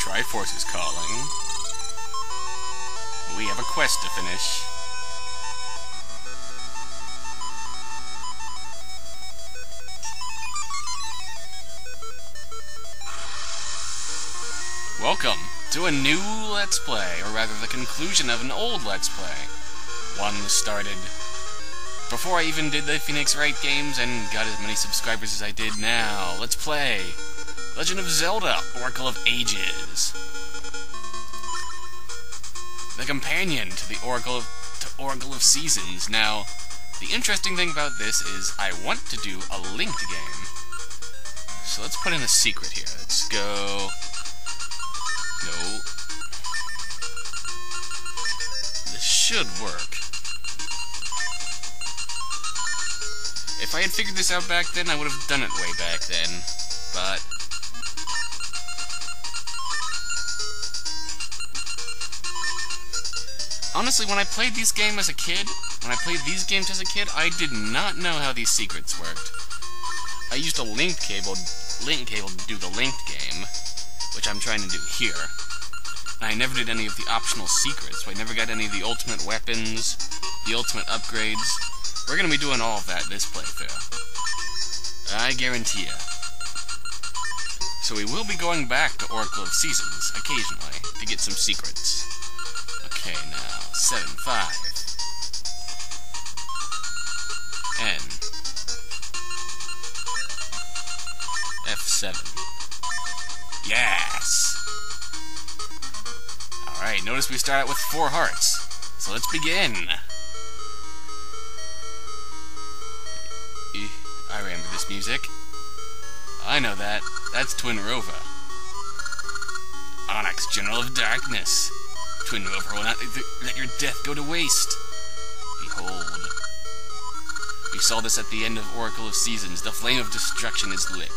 Triforce is calling. We have a quest to finish. Welcome to a new Let's Play, or rather the conclusion of an old Let's Play. One started before I even did the Phoenix Wright games and got as many subscribers as I did now. Let's play Legend of Zelda, Oracle of Ages. The companion to the Oracle of, to Oracle of Seasons. Now, the interesting thing about this is I want to do a linked game. So let's put in a secret here. Let's go no. This should work. If I had figured this out back then, I would have done it way back then. But... Honestly, when I played this game as a kid, when I played these games as a kid, I did not know how these secrets worked. I used a linked cable, link cable to do the linked game, which I'm trying to do here. And I never did any of the optional secrets, so I never got any of the ultimate weapons, the ultimate upgrades. We're going to be doing all of that this playthrough. I guarantee you. So we will be going back to Oracle of Seasons, occasionally, to get some secrets. Okay, now, 7, 5. N. F7. Yes! Alright, notice we start out with four hearts. So let's begin. I remember this music. I know that. That's Twin Rova. Onox, General of Darkness. Twinrova will not let your death go to waste. Behold. We saw this at the end of Oracle of Seasons. The flame of destruction is lit.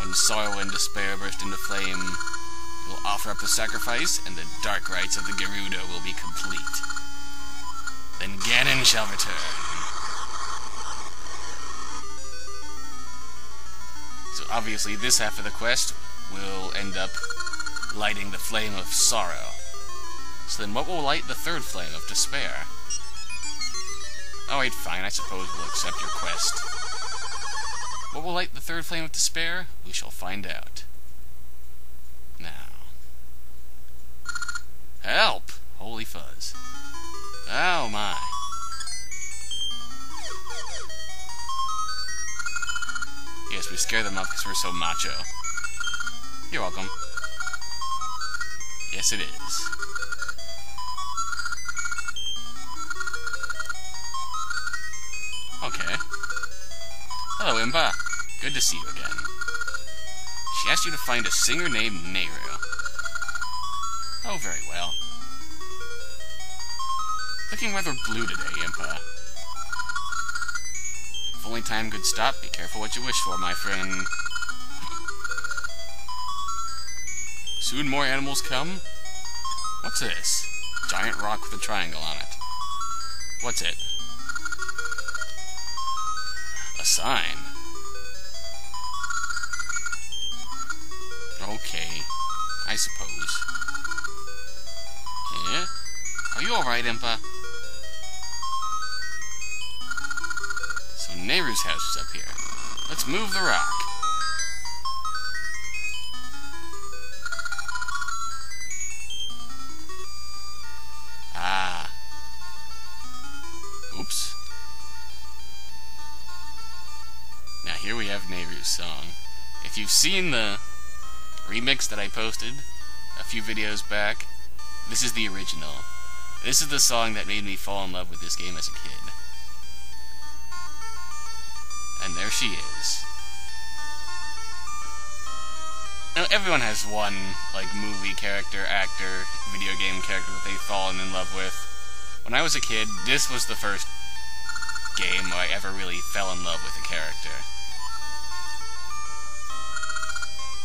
When sorrow and despair burst into flame, you will offer up the sacrifice, and the dark rites of the Gerudo will be complete. Then Ganon shall return. So obviously this half of the quest will end up lighting the flame of sorrow. So then what will light the third flame of despair? Oh Alright, fine, I suppose we'll accept your quest. What will light the third flame of despair? We shall find out. Now. Help! Holy fuzz. Oh my. Yes, we scare them off because we're so macho. You're welcome. Yes, it is. Impa. Good to see you again. She asked you to find a singer named Nayru. Oh, very well. Looking rather blue today, Impa. If only time could stop, be careful what you wish for, my friend. Soon more animals come? What's this? Giant rock with a triangle on it. What's it? A sign. I suppose. Yeah? Are you alright, Impa? So Nayru's house is up here. Let's move the rock. Ah. Oops. Now here we have Nayru's song. If you've seen the remix that I posted a few videos back, this is the original. This is the song that made me fall in love with this game as a kid. And there she is. Now, everyone has one, like, movie character, actor, video game character that they've fallen in love with. When I was a kid, this was the first game I ever really fell in love with a character.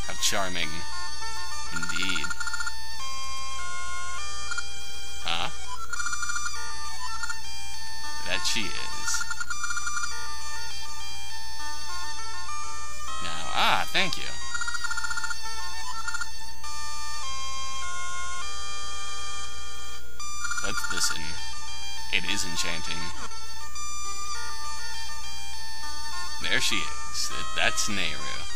How charming. Indeed. Huh? That she is. Now, ah, thank you. Let's listen. It is enchanting. There she is. That's Nayru.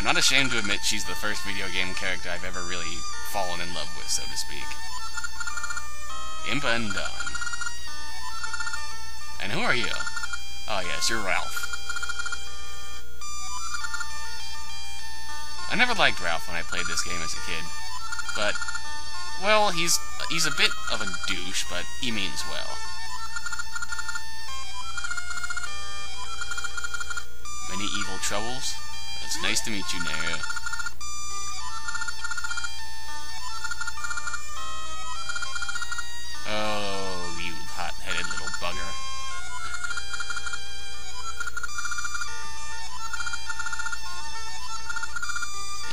I'm not ashamed to admit she's the first video game character I've ever really fallen in love with, so to speak. Impa and Dawn. And who are you? Oh yes, you're Ralph. I never liked Ralph when I played this game as a kid. But, well, he's he's a bit of a douche, but he means well. Many evil troubles? It's nice to meet you, Nayru. Oh, you hot-headed little bugger.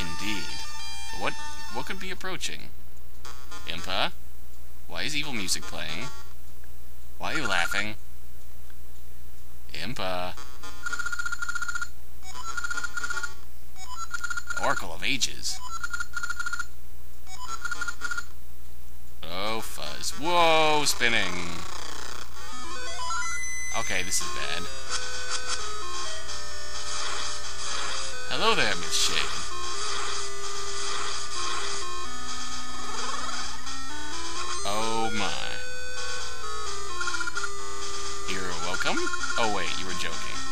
Indeed. What what could be approaching? Impa? Why is evil music playing? Why are you laughing? Impa. Ages. Oh, fuzz. Whoa, spinning. Okay, this is bad. Hello there, Miss Shade. Oh my. You're welcome? Oh wait, you were joking.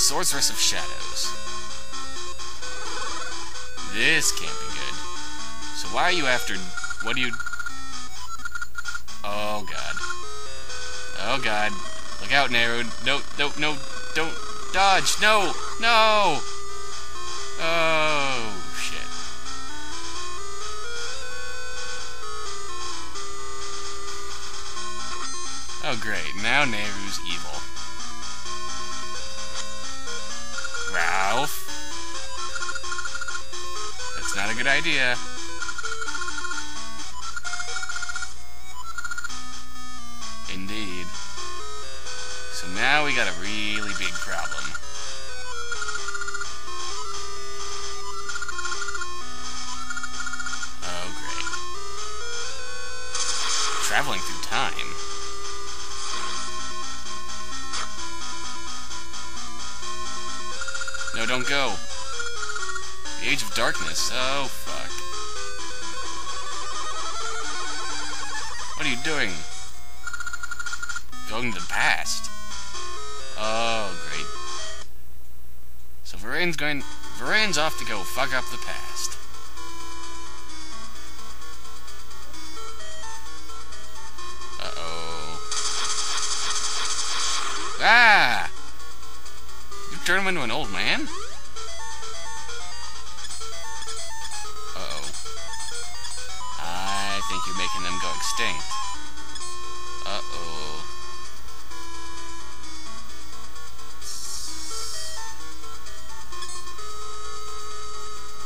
Sorceress of Shadows. This can't be good. So why are you after... What do you... Oh, God. Oh, God. Look out, Nayru. No, no, no, don't dodge. No, no. Oh, shit. Oh, great. Now Nayru's evil. Idea. Indeed. So now we got a really big problem. Oh, great. Traveling through time. No, don't go. The Age of Darkness. Oh, doing? Going to the past. Oh, great. So Veran's going... Veran's off to go fuck up the past. Uh-oh. Ah! You turn him into an old man? Uh-oh. I think you're making them go extinct. Uh-oh.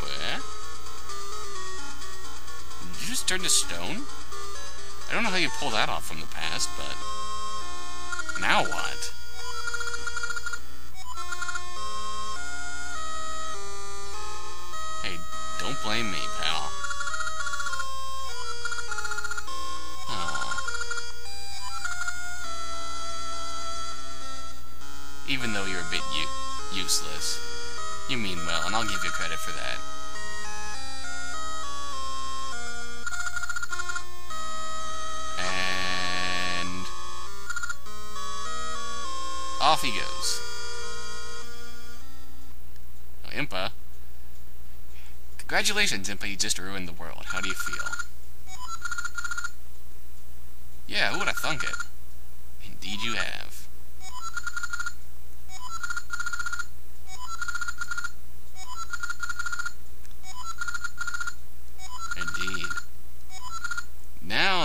Where? Did you just turn to stone? I don't know how you pull that off from the past, but... Now what? Bit useless, you mean well, and I'll give you credit for that. And... Off he goes. Oh, Impa. Congratulations, Impa, you just ruined the world. How do you feel? Yeah, who would have thunk it? Indeed you have.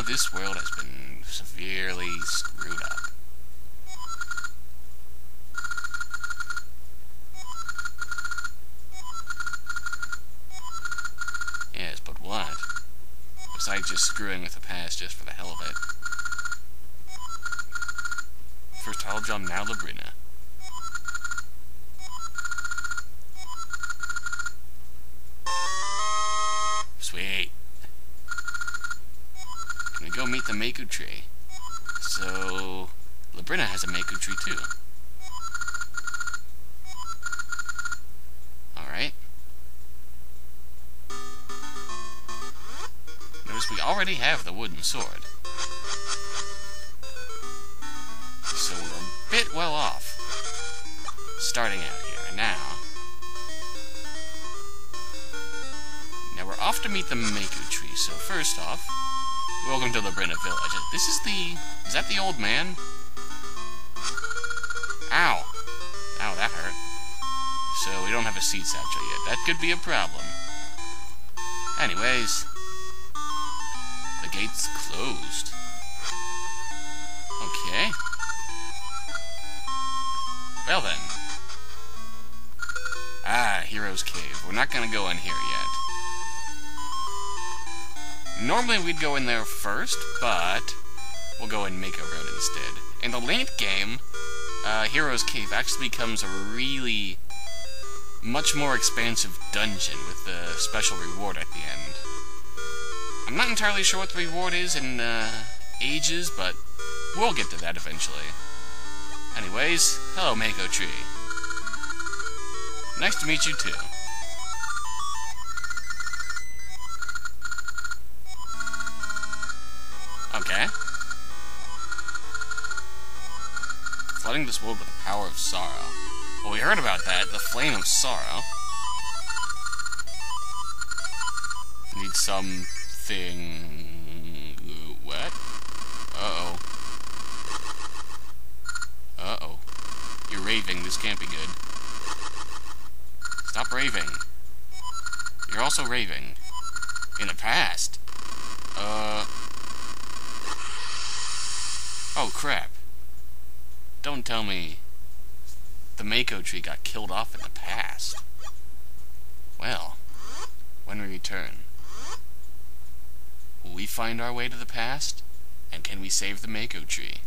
This world has been severely screwed up. Yes, but what? Besides just screwing with the past just for the hell of it. First I'll jump, now Labrynna. Go meet the Maku tree. So, Labrynna has a Maku tree too. Alright. Notice we already have the wooden sword. So we're a bit well off. Starting out here. Now... Now we're off to meet the Maku tree. So first off, welcome to Labrynna Village. This is the... Is that the old man? Ow. Ow, that hurt. So we don't have a seed satchel yet. That could be a problem. Anyways, the gate's closed. Okay. Well then. Ah, Hero's Cave. We're not gonna go in here yet. Normally we'd go in there first, but we'll go in Maku Road instead. In the late game, uh, Hero's Cave actually becomes a really much more expansive dungeon with a special reward at the end. I'm not entirely sure what the reward is in uh, ages, but we'll get to that eventually. Anyways, hello Maku Tree. Nice to meet you too. Okay. Flooding this world with the power of sorrow. Well, we heard about that, the flame of sorrow. Need something... What? Uh-oh. Uh-oh. You're raving, this can't be good. Stop raving. You're also raving. In the past. Uh... Oh, crap. Don't tell me the Maku tree got killed off in the past. Well, when we return, will we find our way to the past? And can we save the Maku tree?